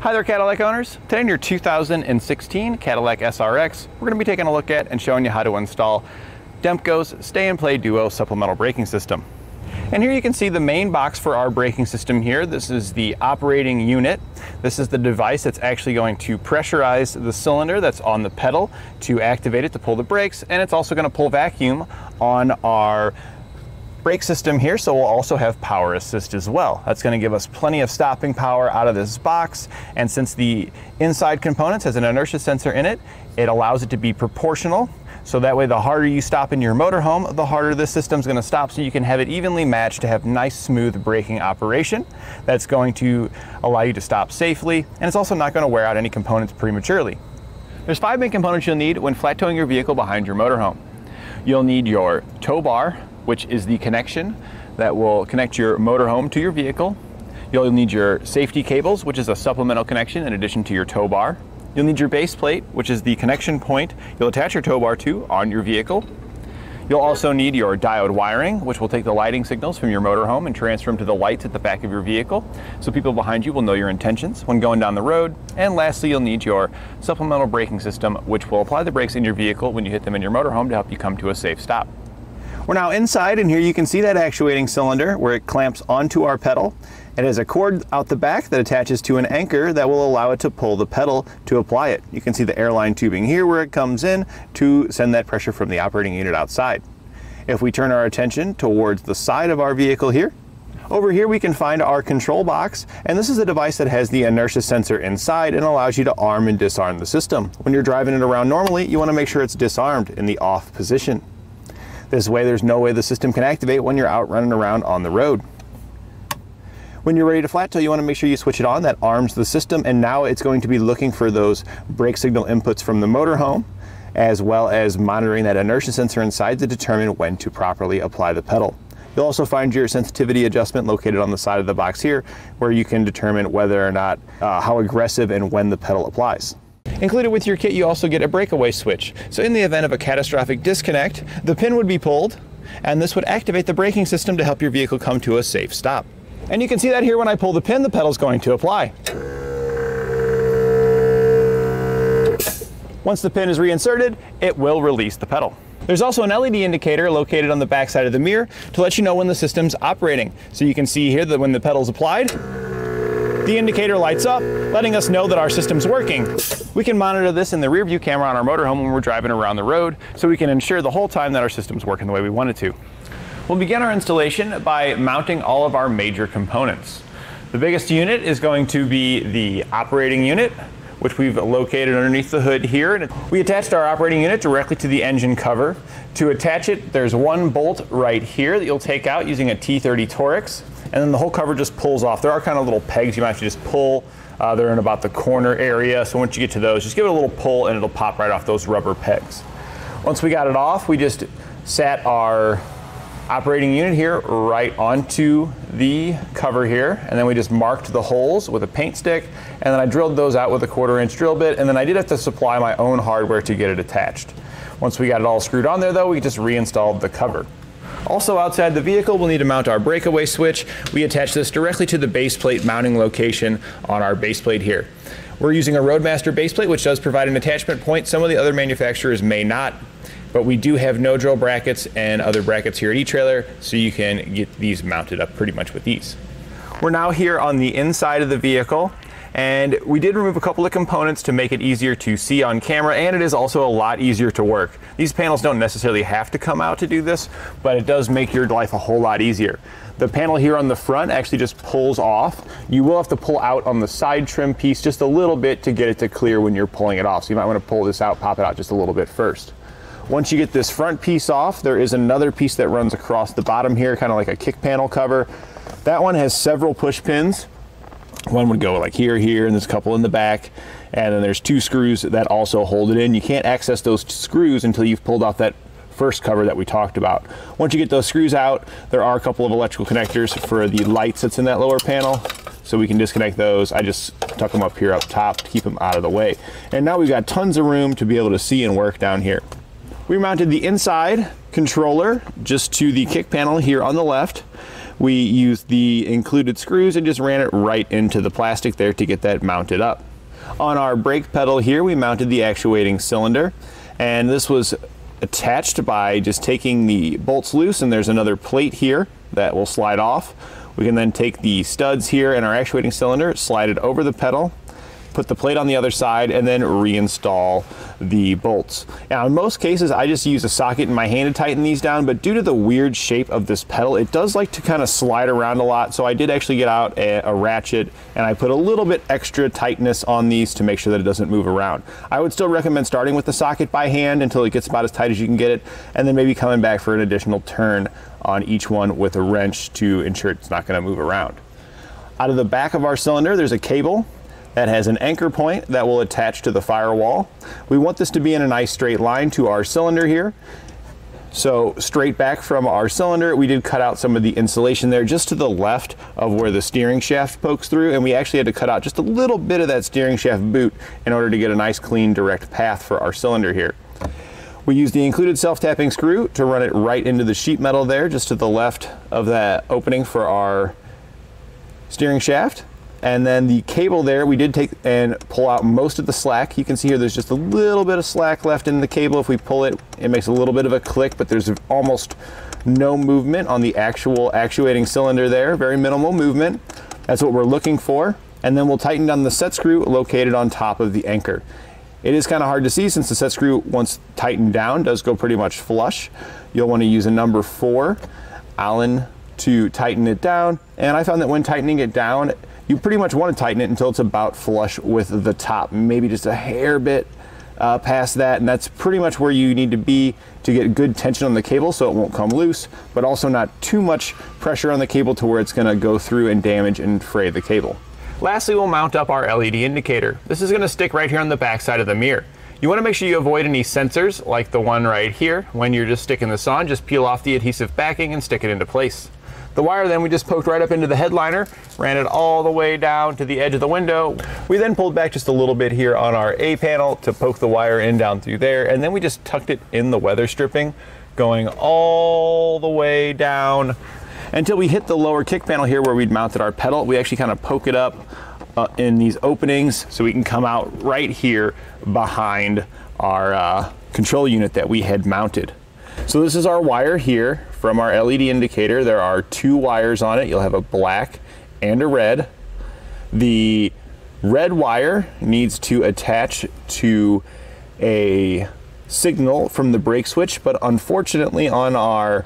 Hi there Cadillac owners. Today in your 2016 Cadillac SRX, we're going to be taking a look at and showing you how to install Demco's Stay-in-Play Duo supplemental braking system. And here you can see the main box for our braking system here. This is the operating unit. This is the device that's actually going to pressurize the cylinder that's on the pedal to activate it to pull the brakes. And it's also going to pull vacuum on our brake system here, so we'll also have power assist as well. That's gonna give us plenty of stopping power out of this box, and since the inside components has an inertia sensor in it, it allows it to be proportional, so that way the harder you stop in your motorhome, the harder this system's gonna stop so you can have it evenly matched to have nice smooth braking operation. That's going to allow you to stop safely, and it's also not gonna wear out any components prematurely. There's five main components you'll need when flat towing your vehicle behind your motorhome. You'll need your tow bar, which is the connection that will connect your motorhome to your vehicle. You'll need your safety cables, which is a supplemental connection in addition to your tow bar. You'll need your base plate, which is the connection point you'll attach your tow bar to on your vehicle. You'll also need your diode wiring, which will take the lighting signals from your motorhome and transfer them to the lights at the back of your vehicle, so people behind you will know your intentions when going down the road. And lastly, you'll need your supplemental braking system, which will apply the brakes in your vehicle when you hit them in your motorhome to help you come to a safe stop. We're now inside and here you can see that actuating cylinder where it clamps onto our pedal. It has a cord out the back that attaches to an anchor that will allow it to pull the pedal to apply it. You can see the airline tubing here where it comes in to send that pressure from the operating unit outside. If we turn our attention towards the side of our vehicle here, over here we can find our control box, and this is a device that has the inertia sensor inside and allows you to arm and disarm the system. When you're driving it around normally, you want to make sure it's disarmed in the off position. This way there's no way the system can activate when you're out running around on the road. When you're ready to flat tow, you want to make sure you switch it on. That arms the system, and now it's going to be looking for those brake signal inputs from the motorhome, as well as monitoring that inertia sensor inside to determine when to properly apply the pedal. You'll also find your sensitivity adjustment located on the side of the box here, where you can determine whether or not uh, how aggressive and when the pedal applies. Included with your kit, you also get a breakaway switch. So in the event of a catastrophic disconnect, the pin would be pulled, and this would activate the braking system to help your vehicle come to a safe stop. And you can see that here when I pull the pin, the pedal's going to apply. Once the pin is reinserted, it will release the pedal. There's also an LED indicator located on the back side of the mirror to let you know when the system's operating. So you can see here that when the pedal's applied, the indicator lights up, letting us know that our system's working. We can monitor this in the rear view camera on our motorhome when we're driving around the road, so we can ensure the whole time that our system's working the way we want it to. We'll begin our installation by mounting all of our major components. The biggest unit is going to be the operating unit, which we've located underneath the hood here. We attached our operating unit directly to the engine cover. To attach it, there's one bolt right here that you'll take out using a T30 Torx and then the whole cover just pulls off. There are kind of little pegs you might have to just pull. Uh, they're in about the corner area, so once you get to those, just give it a little pull and it'll pop right off those rubber pegs. Once we got it off, we just sat our operating unit here right onto the cover here, and then we just marked the holes with a paint stick, and then I drilled those out with a quarter inch drill bit, and then I did have to supply my own hardware to get it attached. Once we got it all screwed on there though, we just reinstalled the cover. Also outside the vehicle, we'll need to mount our breakaway switch. We attach this directly to the base plate mounting location on our base plate here. We're using a Roadmaster base plate, which does provide an attachment point. Some of the other manufacturers may not, but we do have no drill brackets and other brackets here at eTrailer, so you can get these mounted up pretty much with ease. We're now here on the inside of the vehicle. And we did remove a couple of components to make it easier to see on camera, and it is also a lot easier to work. These panels don't necessarily have to come out to do this, but it does make your life a whole lot easier. The panel here on the front actually just pulls off. You will have to pull out on the side trim piece just a little bit to get it to clear when you're pulling it off. So you might want to pull this out, pop it out just a little bit first. Once you get this front piece off, there is another piece that runs across the bottom here, kind of like a kick panel cover. That one has several push pins one would go like here, here, and there's a couple in the back. And then there's two screws that also hold it in. You can't access those screws until you've pulled off that first cover that we talked about. Once you get those screws out, there are a couple of electrical connectors for the lights that's in that lower panel. So we can disconnect those. I just tuck them up here up top to keep them out of the way. And now we've got tons of room to be able to see and work down here. We mounted the inside controller just to the kick panel here on the left. We used the included screws and just ran it right into the plastic there to get that mounted up. On our brake pedal here, we mounted the actuating cylinder, and this was attached by just taking the bolts loose, and there's another plate here that will slide off. We can then take the studs here and our actuating cylinder, slide it over the pedal, put the plate on the other side, and then reinstall the bolts. Now, in most cases, I just use a socket in my hand to tighten these down, but due to the weird shape of this pedal, it does like to kind of slide around a lot. So I did actually get out a, a ratchet and I put a little bit extra tightness on these to make sure that it doesn't move around. I would still recommend starting with the socket by hand until it gets about as tight as you can get it, and then maybe coming back for an additional turn on each one with a wrench to ensure it's not going to move around. Out of the back of our cylinder, there's a cable that has an anchor point that will attach to the firewall. We want this to be in a nice straight line to our cylinder here. So straight back from our cylinder, we did cut out some of the insulation there just to the left of where the steering shaft pokes through. And we actually had to cut out just a little bit of that steering shaft boot in order to get a nice clean direct path for our cylinder here. We used the included self-tapping screw to run it right into the sheet metal there, just to the left of that opening for our steering shaft. And then the cable there, we did take and pull out most of the slack. You can see here there's just a little bit of slack left in the cable. If we pull it, it makes a little bit of a click, but there's almost no movement on the actual actuating cylinder there. Very minimal movement. That's what we're looking for. And then we'll tighten down the set screw located on top of the anchor. It is kind of hard to see since the set screw, once tightened down, does go pretty much flush. You'll want to use a number four Allen to tighten it down. And I found that when tightening it down, you pretty much want to tighten it until it's about flush with the top, maybe just a hair bit uh, past that, and that's pretty much where you need to be to get good tension on the cable so it won't come loose, but also not too much pressure on the cable to where it's going to go through and damage and fray the cable. Lastly, we'll mount up our LED indicator. This is going to stick right here on the back side of the mirror. You want to make sure you avoid any sensors like the one right here. When you're just sticking this on, just peel off the adhesive backing and stick it into place. The wire then we just poked right up into the headliner, ran it all the way down to the edge of the window. We then pulled back just a little bit here on our A panel to poke the wire in down through there, and then we just tucked it in the weather stripping, going all the way down until we hit the lower kick panel here where we'd mounted our pedal. We actually kind of poke it up uh, in these openings so we can come out right here behind our uh, control unit that we had mounted. So this is our wire here from our LED indicator. There are two wires on it. You'll have a black and a red. The red wire needs to attach to a signal from the brake switch, but unfortunately on our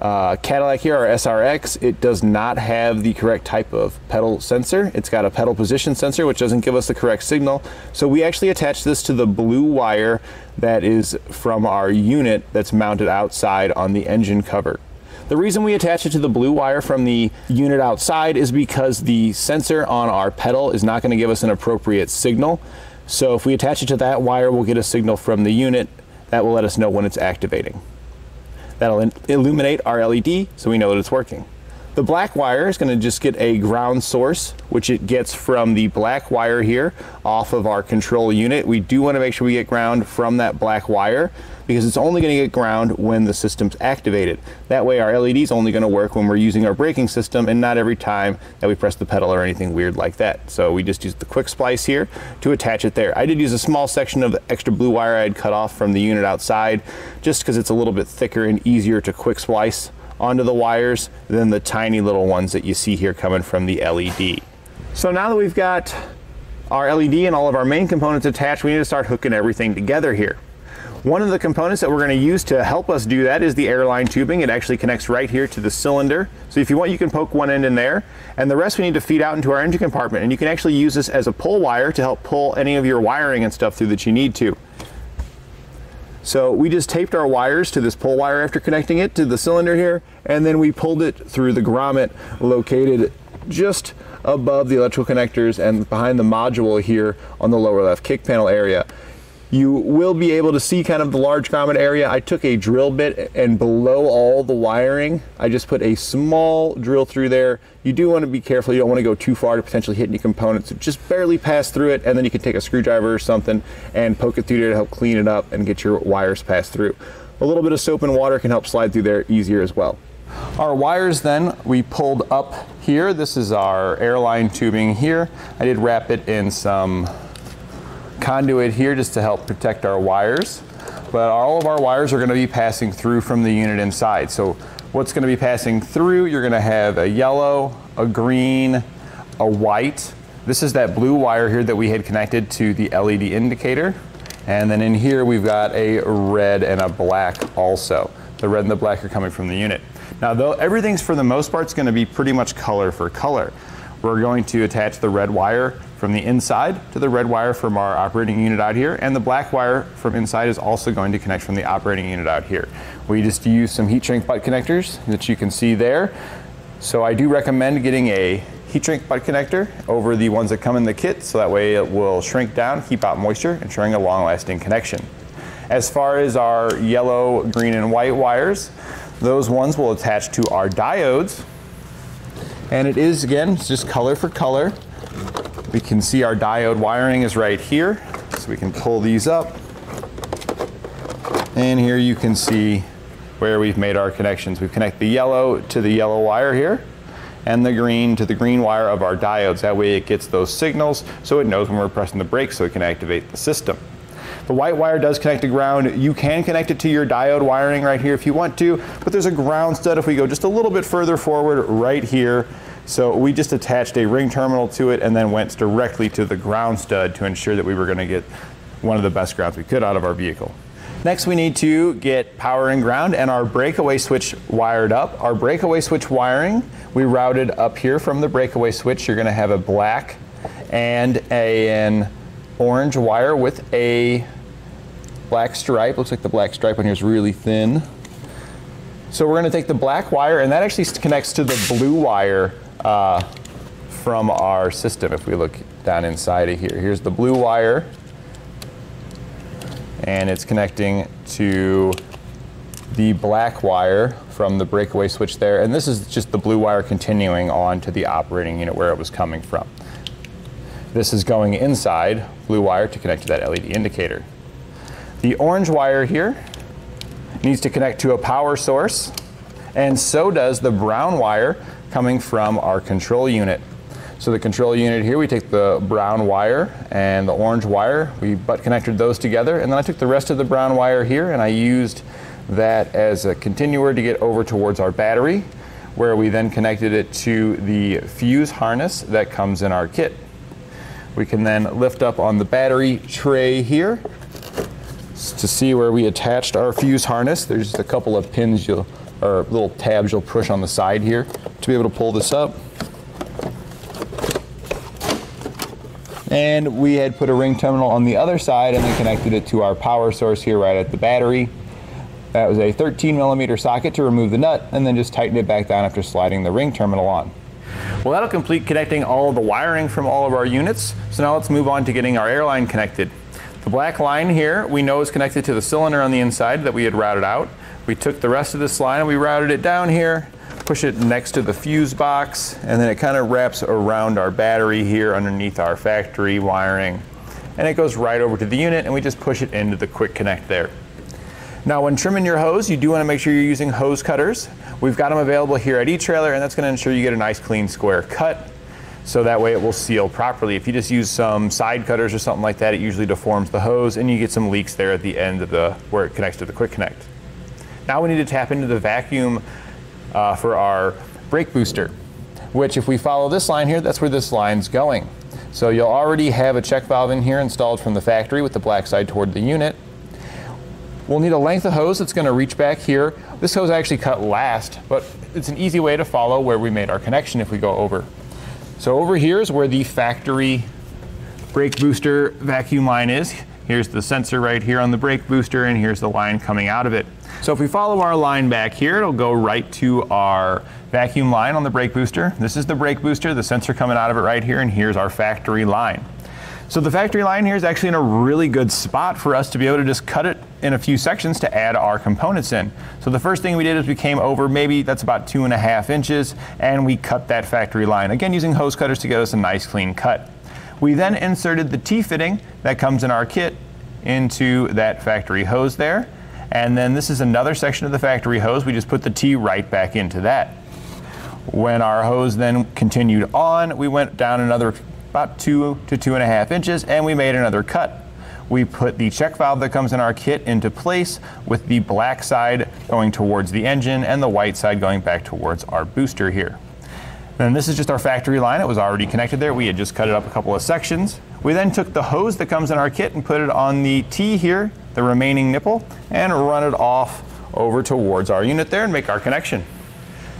uh, Cadillac here, our SRX, it does not have the correct type of pedal sensor. It's got a pedal position sensor, which doesn't give us the correct signal. So we actually attach this to the blue wire that is from our unit that's mounted outside on the engine cover. The reason we attach it to the blue wire from the unit outside is because the sensor on our pedal is not going to give us an appropriate signal. So if we attach it to that wire, we'll get a signal from the unit that will let us know when it's activating. That'll illuminate our LED so we know that it's working. The black wire is going to just get a ground source, which it gets from the black wire here off of our control unit. We do want to make sure we get ground from that black wire because it's only going to get ground when the system's activated. That way our LED is only going to work when we're using our braking system and not every time that we press the pedal or anything weird like that. So we just use the quick splice here to attach it there. I did use a small section of extra blue wire I had cut off from the unit outside just because it's a little bit thicker and easier to quick splice onto the wires than the tiny little ones that you see here coming from the LED. So now that we've got our LED and all of our main components attached, we need to start hooking everything together here. One of the components that we're going to use to help us do that is the airline tubing. It actually connects right here to the cylinder. So if you want, you can poke one end in there. And the rest we need to feed out into our engine compartment. And you can actually use this as a pull wire to help pull any of your wiring and stuff through that you need to. So we just taped our wires to this pull wire after connecting it to the cylinder here, and then we pulled it through the grommet located just above the electrical connectors and behind the module here on the lower left kick panel area. You will be able to see kind of the large grommet area. I took a drill bit and below all the wiring, I just put a small drill through there. You do want to be careful. You don't want to go too far to potentially hit any components. So just barely pass through it and then you can take a screwdriver or something and poke it through there to help clean it up and get your wires passed through. A little bit of soap and water can help slide through there easier as well. Our wires then, we pulled up here. This is our airline tubing here. I did wrap it in some conduit here just to help protect our wires. But all of our wires are going to be passing through from the unit inside. So what's going to be passing through, you're going to have a yellow, a green, a white. This is that blue wire here that we had connected to the LED indicator. And then in here we've got a red and a black also. The red and the black are coming from the unit. Now though everything's for the most part is going to be pretty much color for color. We're going to attach the red wire from the inside to the red wire from our operating unit out here, and the black wire from inside is also going to connect from the operating unit out here. We just use some heat shrink butt connectors that you can see there. So I do recommend getting a heat shrink butt connector over the ones that come in the kit, so that way it will shrink down, keep out moisture, ensuring a long lasting connection. As far as our yellow, green, and white wires, those ones will attach to our diodes. And it is, again, just color for color. We can see our diode wiring is right here. So we can pull these up. And here you can see where we've made our connections. We've connected the yellow to the yellow wire here and the green to the green wire of our diodes. That way it gets those signals so it knows when we're pressing the brake so it can activate the system. The white wire does connect to ground. You can connect it to your diode wiring right here if you want to, but there's a ground stud if we go just a little bit further forward right here. So we just attached a ring terminal to it and then went directly to the ground stud to ensure that we were going to get one of the best grounds we could out of our vehicle. Next, we need to get power and ground and our breakaway switch wired up. Our breakaway switch wiring, we routed up here from the breakaway switch. You're gonna have a black and a, an orange wire with a black stripe. Looks like the black stripe on here is really thin. So we're going to take the black wire, and that actually connects to the blue wire uh, from our system. If we look down inside of here, here's the blue wire, and it's connecting to the black wire from the breakaway switch there. And this is just the blue wire continuing on to the operating unit where it was coming from. This is going inside blue wire to connect to that LED indicator. The orange wire here needs to connect to a power source, and so does the brown wire coming from our control unit. So the control unit here, we take the brown wire and the orange wire, we butt connected those together, and then I took the rest of the brown wire here and I used that as a continuer to get over towards our battery, where we then connected it to the fuse harness that comes in our kit. We can then lift up on the battery tray here to see where we attached our fuse harness. There's just a couple of pins you'll, or little tabs you'll push on the side here to be able to pull this up. And we had put a ring terminal on the other side and then connected it to our power source here right at the battery. That was a 13 millimeter socket to remove the nut and then just tighten it back down after sliding the ring terminal on. Well, that'll complete connecting all the wiring from all of our units. So now let's move on to getting our airline connected. The black line here we know is connected to the cylinder on the inside that we had routed out. We took the rest of this line and we routed it down here, push it next to the fuse box, and then it kind of wraps around our battery here underneath our factory wiring. And it goes right over to the unit and we just push it into the quick connect there. Now when trimming your hose, you do want to make sure you're using hose cutters. We've got them available here at eTrailer and that's going to ensure you get a nice clean square cut so that way it will seal properly. If you just use some side cutters or something like that, it usually deforms the hose and you get some leaks there at the end of the where it connects to the quick connect. Now we need to tap into the vacuum uh, for our brake booster, which if we follow this line here, that's where this line's going. So you'll already have a check valve in here installed from the factory with the black side toward the unit. We'll need a length of hose that's going to reach back here. This hose actually cut last, but it's an easy way to follow where we made our connection if we go over. So over here is where the factory brake booster vacuum line is. Here's the sensor right here on the brake booster and here's the line coming out of it. So if we follow our line back here, it'll go right to our vacuum line on the brake booster. This is the brake booster, the sensor coming out of it right here, and here's our factory line. So the factory line here is actually in a really good spot for us to be able to just cut it in a few sections to add our components in. So the first thing we did is we came over, maybe that's about two and a half inches, and we cut that factory line. Again, using hose cutters to get us a nice clean cut. We then inserted the T-fitting that comes in our kit into that factory hose there. And then this is another section of the factory hose. We just put the T right back into that. When our hose then continued on, we went down another about two to two and a half inches and we made another cut. We put the check valve that comes in our kit into place with the black side going towards the engine and the white side going back towards our booster here. Then this is just our factory line. It was already connected there. We had just cut it up a couple of sections. We then took the hose that comes in our kit and put it on the T here, the remaining nipple, and run it off over towards our unit there and make our connection.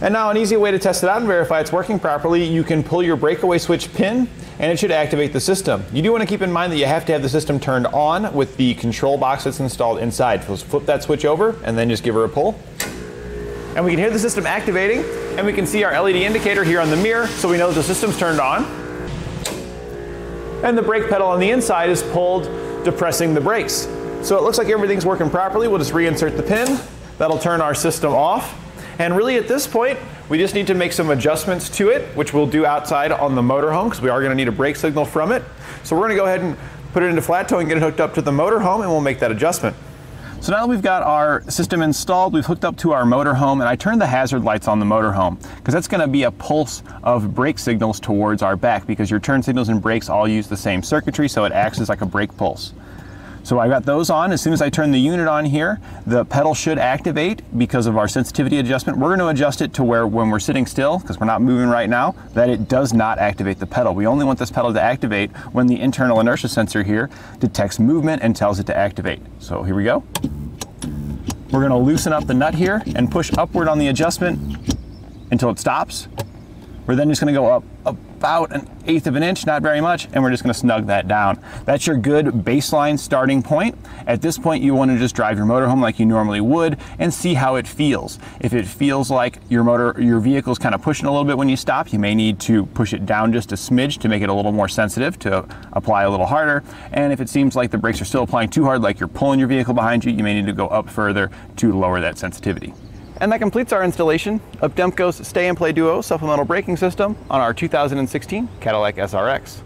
And now an easy way to test it out and verify it's working properly, you can pull your breakaway switch pin and it should activate the system. You do want to keep in mind that you have to have the system turned on with the control box that's installed inside. So flip that switch over and then just give her a pull. And we can hear the system activating and we can see our LED indicator here on the mirror so we know the system's turned on. And the brake pedal on the inside is pulled, depressing the brakes. So it looks like everything's working properly. We'll just reinsert the pin. That'll turn our system off. And really at this point, we just need to make some adjustments to it, which we'll do outside on the motorhome because we are going to need a brake signal from it. So we're going to go ahead and put it into flat tow and get it hooked up to the motorhome and we'll make that adjustment. So now that we've got our system installed, we've hooked up to our motorhome and I turned the hazard lights on the motorhome because that's going to be a pulse of brake signals towards our back because your turn signals and brakes all use the same circuitry so it acts as like a brake pulse. So I got those on. As soon as I turn the unit on here, the pedal should activate because of our sensitivity adjustment. We're going to adjust it to where when we're sitting still, because we're not moving right now, that it does not activate the pedal. We only want this pedal to activate when the internal inertia sensor here detects movement and tells it to activate. So here we go. We're going to loosen up the nut here and push upward on the adjustment until it stops. We're then just going to go up about an eighth of an inch, not very much, and we're just going to snug that down. That's your good baseline starting point. At this point, you want to just drive your motor home like you normally would and see how it feels. If it feels like your motor, your vehicle is kind of pushing a little bit when you stop, you may need to push it down just a smidge to make it a little more sensitive to apply a little harder. And if it seems like the brakes are still applying too hard, like you're pulling your vehicle behind you, you may need to go up further to lower that sensitivity. And that completes our installation of Demco's Stay and Play Duo supplemental braking system on our 2016 Cadillac SRX.